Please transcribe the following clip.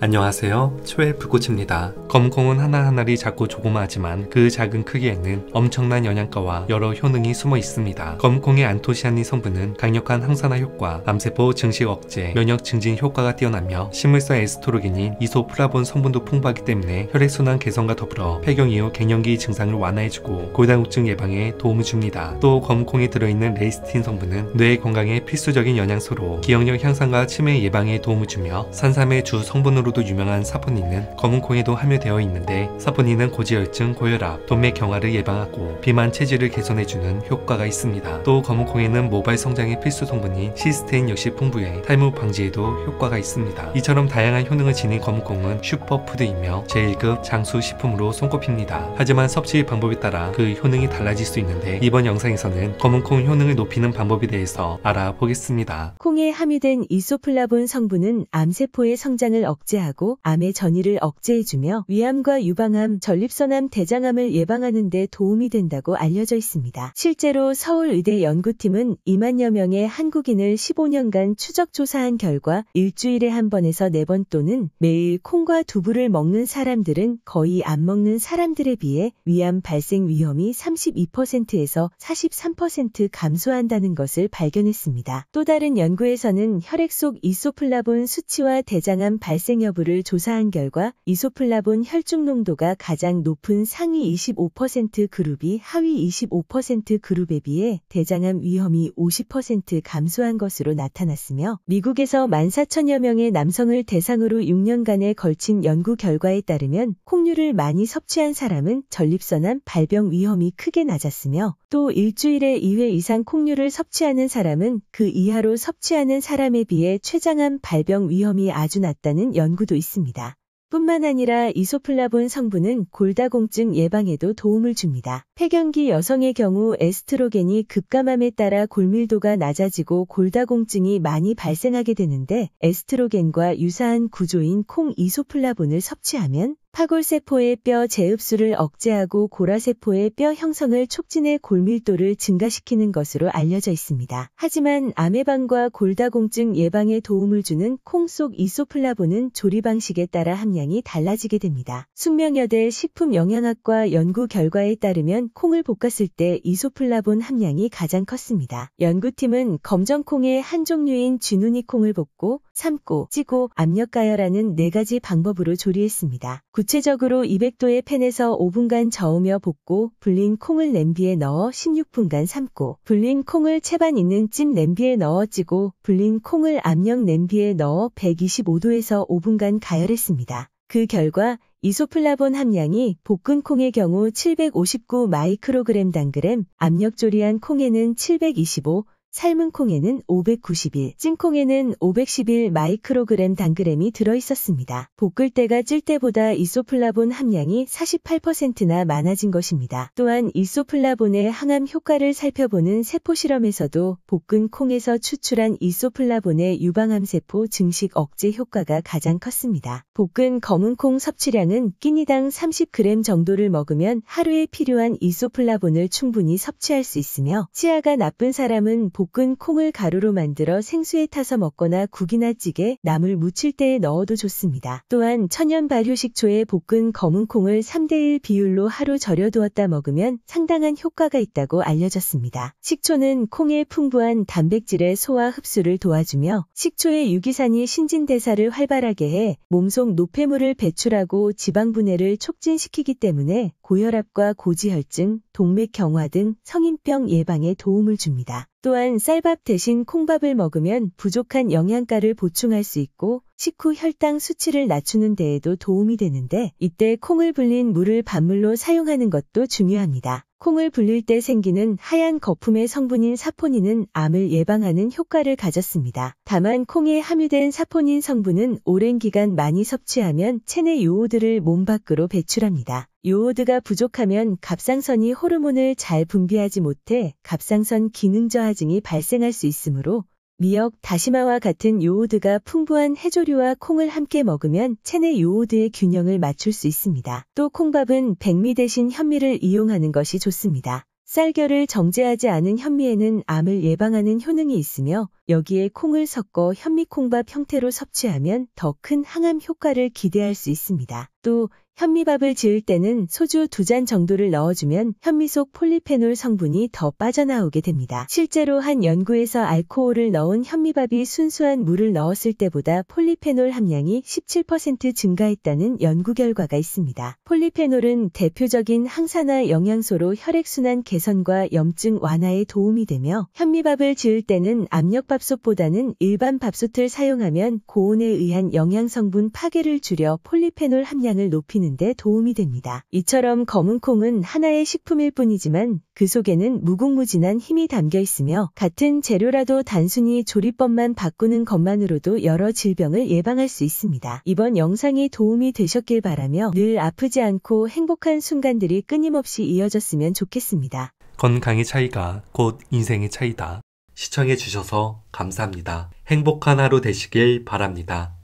안녕하세요. 초의 불꽃입니다. 검콩은 하나하나 알이 작고 조그마하지만 그 작은 크기에는 엄청난 영양가와 여러 효능이 숨어 있습니다. 검콩의 안토시아닌 성분은 강력한 항산화 효과, 암세포 증식 억제, 면역 증진 효과가 뛰어나며 식물성 에스트로겐인 이소플라본 성분도 풍부하기 때문에 혈액순환 개선과 더불어 폐경 이후 갱년기 증상을 완화해주고 골다공증 예방에 도움을 줍니다. 또 검콩에 들어있는 레시틴 성분은 뇌 건강에 필수적인 영양소로 기억력 향상과 치매 예방에 도움을 주며 산삼의 주 성분으로 도 유명한 사포닌은 검은콩에도 함유되어 있는데 사포닌은 고지혈증, 고혈압, 동맥 경화를 예방하고 비만 체질을 개선해주는 효과가 있습니다. 또 검은콩에는 모발 성장의 필수 성분인 시스테인 역시 풍부해 탈모 방지에도 효과가 있습니다. 이처럼 다양한 효능을 지닌 검은콩은 슈퍼푸드이며 제1급 장수 식품으로 손꼽힙니다. 하지만 섭취 방법에 따라 그 효능이 달라질 수 있는데 이번 영상에서는 검은콩 효능을 높이는 방법에 대해서 알아보겠습니다. 콩에 함유된 이소플라본 성분은 암세포의 성장을 억제 하고 암의 전이를 억제해주며 위암과 유방암, 전립선암, 대장암을 예방하는 데 도움이 된다고 알려져 있습니다. 실제로 서울의대 연구팀은 2만여 명의 한국인을 15년간 추적 조사한 결과 일주일에 한 번에서 네 번 또는 매일 콩과 두부를 먹는 사람들은 거의 안 먹는 사람들에 비해 위암 발생 위험이 32%에서 43% 감소한다는 것을 발견했습니다. 또 다른 연구에서는 혈액 속 이소플라본 수치와 대장암 발생 여부를 조사한 결과 이소플라본 혈중 농도가 가장 높은 상위 25% 그룹이 하위 25% 그룹에 비해 대장암 위험이 50% 감소한 것으로 나타났으며 미국에서 14,000여 명의 남성을 대상으로 6년간에 걸친 연구 결과에 따르면 콩류를 많이 섭취한 사람은 전립선암 발병 위험이 크게 낮았으며 또 일주일에 2회 이상 콩류를 섭취하는 사람은 그 이하로 섭취하는 사람에 비해 췌장암 발병 위험이 아주 낮다는 연 구도 있습니다. 뿐만 아니라 이소플라본 성분은 골다공증 예방에도 도움을 줍니다. 폐경기 여성의 경우 에스트로겐이 급감함에 따라 골밀도가 낮아지고 골다공증이 많이 발생하게 되는데 에스트로겐과 유사한 구조인 콩 이소플라본을 섭취하면 파골세포의 뼈 재흡수를 억제하고 고라세포의 뼈 형성을 촉진해 골밀도를 증가시키는 것으로 알려져 있습니다. 하지만 암 예방과 골다공증 예방에 도움을 주는 콩 속 이소플라본은 조리 방식에 따라 함량이 달라지게 됩니다. 숙명여대 식품영양학과 연구 결과에 따르면 콩을 볶았을 때 이소플라본 함량이 가장 컸습니다. 연구팀은 검정콩의 한 종류인 쥐누니 콩을 볶고 삶고 찌고 압력가열하는 네 가지 방법으로 조리했습니다. 구체적으로 200도의 팬에서 5분간 저으며 볶고 불린 콩을 냄비에 넣어 16분간 삶고 불린 콩을 채반 있는 찜 냄비에 넣어 찌고 불린 콩을 압력 냄비에 넣어 125도에서 5분간 가열했습니다. 그 결과 이소플라본 함량이 볶은 콩의 경우 759 마이크로그램 당그램, 압력 조리한 콩에는 725, 삶은 콩에는 591, 찐콩에는 511 마이크로그램 당그램이 들어있었습니다. 볶을 때가 찔 때보다 이소플라본 함량이 48%나 많아진 것입니다. 또한 이소플라본의 항암 효과를 살펴보는 세포 실험에서도 볶은 콩에서 추출한 이소플라본의 유방암세포 증식 억제 효과가 가장 컸습니다. 볶은 검은 콩 섭취량은 끼니당 30g 정도를 먹으면 하루에 필요한 이소플라본을 충분히 섭취할 수 있으며 치아가 나쁜 사람은 볶은 콩을 가루로 만들어 생수에 타서 먹거나 국이나 찌개, 나물 무칠 때에 넣어도 좋습니다. 또한 천연 발효식초에 볶은 검은 콩을 3대1 비율로 하루 절여두었다 먹으면 상당한 효과가 있다고 알려졌습니다. 식초는 콩의 풍부한 단백질의 소화 흡수를 도와주며 식초의 유기산이 신진대사를 활발하게 해 몸속 노폐물을 배출하고 지방 분해를 촉진시키기 때문에 고혈압과 고지혈증, 동맥경화 등 성인병 예방에 도움을 줍니다. 또한 쌀밥 대신 콩밥을 먹으면 부족한 영양가를 보충할 수 있고 식후 혈당 수치를 낮추는 데에도 도움이 되는데 이때 콩을 불린 물을 밥물로 사용하는 것도 중요합니다. 콩을 불릴 때 생기는 하얀 거품의 성분인 사포닌은 암을 예방하는 효과를 가졌습니다. 다만 콩에 함유된 사포닌 성분은 오랜 기간 많이 섭취하면 체내 요오드를 몸 밖으로 배출합니다. 요오드가 부족하면 갑상선이 호르몬을 잘 분비하지 못해 갑상선 기능 저하증이 발생할 수 있으므로 미역, 다시마와 같은 요오드가 풍부한 해조류와 콩을 함께 먹으면 체내 요오드의 균형을 맞출 수 있습니다. 또 콩밥은 백미 대신 현미를 이용하는 것이 좋습니다. 쌀결을 정제하지 않은 현미에는 암을 예방하는 효능이 있으며 여기에 콩을 섞어 현미콩밥 형태로 섭취하면 더 큰 항암 효과를 기대할 수 있습니다. 또 현미밥을 지을 때는 소주 두 잔 정도를 넣어주면 현미 속 폴리페놀 성분이 더 빠져나오게 됩니다. 실제로 한 연구에서 알코올을 넣은 현미밥이 순수한 물을 넣었을 때보다 폴리페놀 함량이 17% 증가했다는 연구 결과가 있습니다. 폴리페놀은 대표적인 항산화 영양소로 혈액순환 개선과 염증 완화에 도움이 되며 현미밥을 지을 때는 압력밥솥보다는 일반 밥솥을 사용하면 고온에 의한 영양성분 파괴를 줄여 폴리페놀 함량을 높이 는 데 도움이 됩니다. 이처럼 검은 콩은 하나의 식품일 뿐이지만 그 속에는 무궁무진한 힘이 담겨 있으며 같은 재료라도 단순히 조리법만 바꾸는 것만으로도 여러 질병을 예방할 수 있습니다. 이번 영상이 도움이 되셨길 바라며 늘 아프지 않고 행복한 순간들이 끊임없이 이어졌으면 좋겠습니다. 건강의 차이가 곧 인생의 차이다. 시청해주셔서 감사합니다. 행복한 하루 되시길 바랍니다.